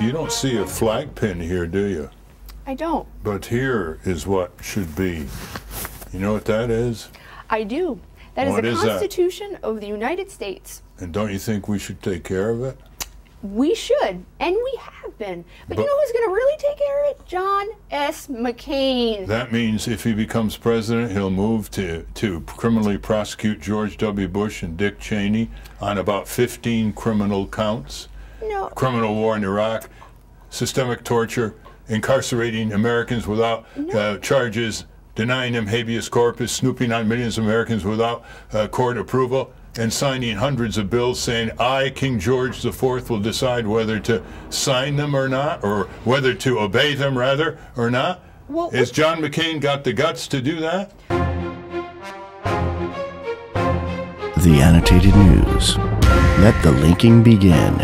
you don't see a flag pin here, do you? I don't. But here is what should be. You know what that is? I do. That is What the is that? Constitution of the United States. And don't you think we should take care of it? We should, and we have been. But, you know who's going to really take care of it? John S. McCain. That means if he becomes president, he'll move to, to criminally prosecute George W. Bush and Dick Cheney on about 15 criminal counts no, criminal war in Iraq, systemic torture, incarcerating Americans without uh, charges, denying them habeas corpus, snooping on millions of Americans without uh, court approval, and signing hundreds of bills saying, I, King George IV, will decide whether to sign them or not, or whether to obey them, rather, or not. Well, Has John McCain got the guts to do that? The Annotated News. Let the linking begin.